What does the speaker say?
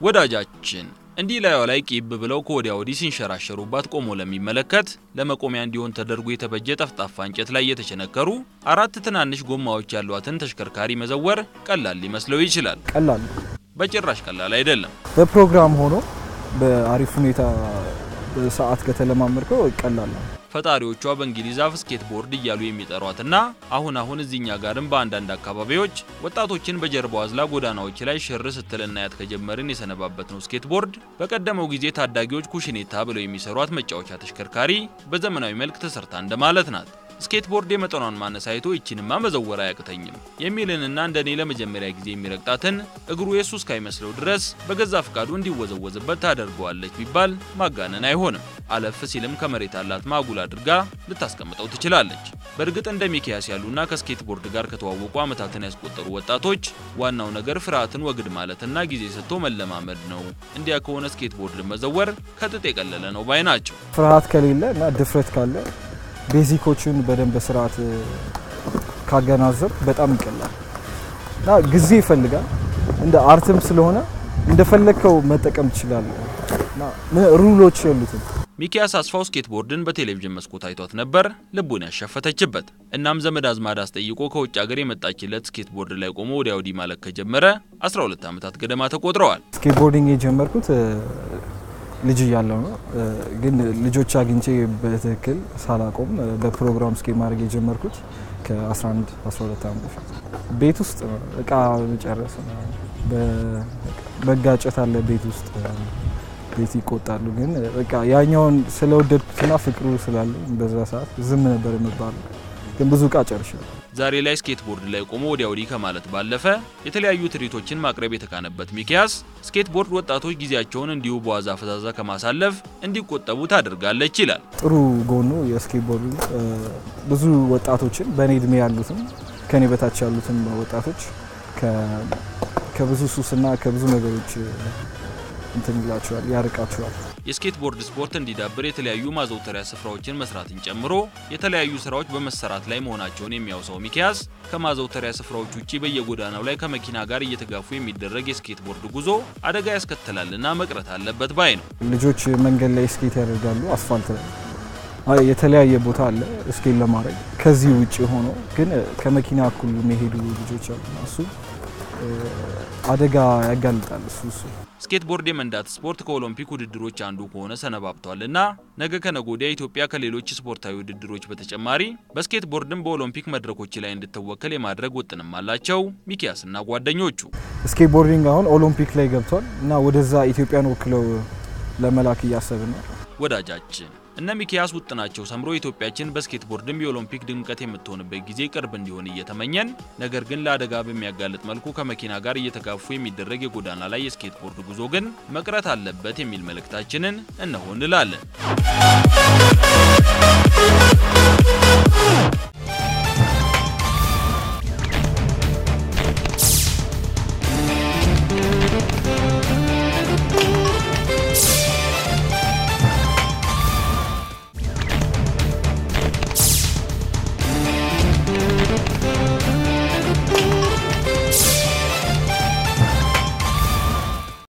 ወዳጃችን እንዲህ ላዩ ላይ ቂብ ብለው ከወዲያ ወዲህ ሲንሸራሸሩባት ቆሞ ለሚመለከት ለመቆሚያ እንዲሆን ተደርጎ የተበጀ ጠፍጣፋ እንጨት ላይ የተቸነከሩ አራት ትናንሽ ጎማዎች ያሏትን ተሽከርካሪ መዘወር ቀላል ሊመስለው ይችላል። ቀላል በጭራሽ ቀላል አይደለም። በፕሮግራም ሆኖ በአሪፍ ሁኔታ በሰዓት ከተለማመድከው ቀላል ነው። ፈጣሪዎቿ በእንግሊዝ አፍ ስኬት ቦርድ እያሉ የሚጠሯትና አሁን አሁን እዚኛ ጋርም በአንዳንድ አካባቢዎች ወጣቶችን በጀርባው አዝላ ጎዳናዎች ላይ ሽር ስትል ከጀመርን የሰነባበት ነው። skateboard በቀደመው ጊዜ ታዳጊዎች ኩሽኔታ ብለው የሚሰሯት መጫወቻ ተሽከርካሪ በዘመናዊ መልክ ተሰርታ እንደማለት ናት። skateboard የመጠኗን አይቶ ይችንማ መዘወር አያቅተኝም የሚልንና እንደኔ ለመጀመሪያ ጊዜ የሚረግጣትን እግሩ የሱ እስካይመስለው ድረስ በገዛ ፍቃዱ እንዲወዘወዝበት ታደርገዋለች ቢባል ማጋነን አይሆንም። አለፍ ሲልም ከመሬት አላት ማጉል አድርጋ ልታስቀምጠው ትችላለች። በእርግጥ እንደ ሚኪያስ ያሉና ከ skateboard ጋር ከተዋወቁ ዓመታትን ያስቆጠሩ ወጣቶች ዋናው ነገር ፍርሃትን ወግድ ማለትና ጊዜ ሰጥቶ መለማመድ ነው። እንዲያ ከሆነ skateboard ን መዘወር ከጥጥ የቀለለ ነው ባይ ናቸው። ፍርሃት ከሌለ እና ድፍረት ካለ basic ኦችን በደንብ በስርዓት ካገናዘብ በጣም ይቀላል እና ጊዜ ይፈልጋል። እንደ art ም ስለሆነ እንደፈለግከው መጠቀም ትችላለህ እና rule ኦች የሉትም። ሚኪያስ አስፋው skateboard ን በቴሌቪዥን መስኮት አይቷት ነበር ልቡን ያሸፈተችበት። እናም ዘመድ አዝማድ አስጠይቆ ከውጭ ሀገር የመጣችለት skateboard ላይ ቆሞ ወዲያ ወዲህ ማለት ከጀመረ 12 ዓመታት ገደማ ተቆጥረዋል። skateboarding የጀመርኩት ልጅ እያለሁ ነው። ግን ልጆች አግኝቼ በትክክል ሳላቆም በፕሮግራም skate ማድረግ የጀመርኩት ከ11 12 ዓመት በፊት ቤት ውስጥ ነው። እቃ መጨረስ መጋጨት አለ ቤት ውስጥ ቤት ይቆጣሉ። ግን በቃ ያኛውን ስለወደድኩትና ፍቅሩ ስላለ በዛ ሰዓት ዝም ነበር የሚባለው። ግን ብዙ እቃ ጨርሻለሁ። ዛሬ ላይ skateboard ላይ ቆሞ ወዲያ ወዲህ ከማለት ባለፈ የተለያዩ ትርኢቶችን ማቅረብ የተካነበት ሚኪያስ skateboard ወጣቶች ጊዜያቸውን እንዲሁ በዋዛ ፈዛዛ ከማሳለፍ እንዲቆጠቡ ታደርጋለች ይላል። ጥሩ ጎኑ የ skateboard ኡ ብዙ ወጣቶችን በእኔ እድሜ ያሉትም ከኔ በታች ያሉትም ወጣቶች ከብዙ ሱስና ከብዙ ነገሮች እንትን ይላቸዋል፣ ያርቃቸዋል። የ skateboard ስፖርት እንዲዳብር የተለያዩ ማዘውተሪያ ስፍራዎችን መስራትን ጨምሮ የተለያዩ ስራዎች በመሰራት ላይ መሆናቸውን የሚያውሳው ሚኪያስ ከማዘውተሪያ ስፍራዎች ውጭ በየጎዳናው ላይ ከመኪና ጋር እየተጋፉ የሚደረግ የ skateboard ጉዞ አደጋ ያስከትላልና መቅረት አለበት ባይ ነው። ልጆች መንገድ ላይ skate ያደርጋሉ፣ አስፋልት ላይ የተለያየ ቦታ አለ skate ለማድረግ ከዚህ ውጭ ሆኖ ግን ከመኪና እኩል የሚሄዱ ልጆች አሉ። እሱ አደጋ ያጋልጣል። እሱ እሱ skateboard የመንዳት ስፖርት ከኦሎምፒክ ውድድሮች አንዱ ከሆነ ሰነባብቷልና ነገ ከነገ ወዲያ ኢትዮጵያ ከሌሎች ስፖርታዊ ውድድሮች በተጨማሪ በ skateboard ም በኦሎምፒክ መድረኮች ላይ እንድትወከል የማድረግ ውጥንም አላቸው ሚኪያስና ጓደኞቹ። skateboarding አሁን ኦሎምፒክ ላይ ገብቷል እና ወደዛ ኢትዮጵያን ወክለው ለመላክ እያሰብን ነው። ወዳጃችን እነ ሚኪያስ ውጥናቸው ሰምሮ ኢትዮጵያችን በስኬት ቦርድም የኦሎምፒክ ድምቀት የምትሆንበት ጊዜ ቅርብ እንዲሆን እየተመኘን ነገር ግን ለአደጋ በሚያጋልጥ መልኩ ከመኪና ጋር እየተጋፉ የሚደረግ የጎዳና ላይ የስኬት ቦርድ ጉዞ ግን መቅረት አለበት የሚል መልእክታችንን እነሆ እንላለን።